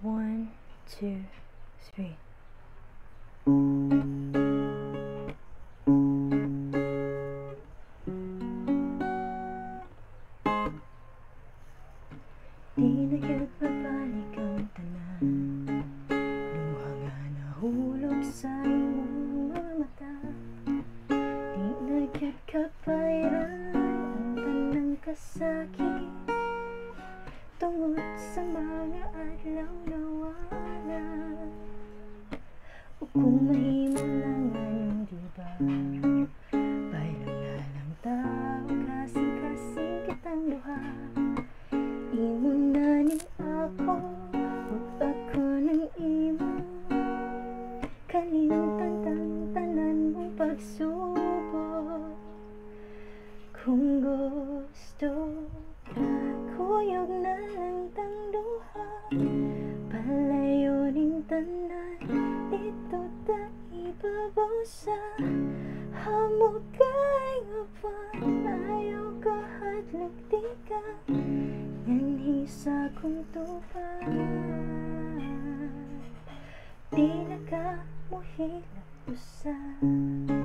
One, two, three. Di na gyud mabalik ang tanan Luha nga nahulog sa iyong mga mata. Di na gyud kapayran ang tanang kasakit sa mga adlaw na wala O kung mahimo lang ngayon diba Baylo na lang tao kasing-kasing kitang duha. Imo na ni ako Ug ako ng imo Kalimutan tang tanan mong pagsubok. Kung gusto Kuyog na lang tang duha Palayo ning tanan Dito ta ibabaw sa Hamog kay nga pa Ayaw ka hadlok di ka Nganhi sa kong tupad Di na ka mohilap usap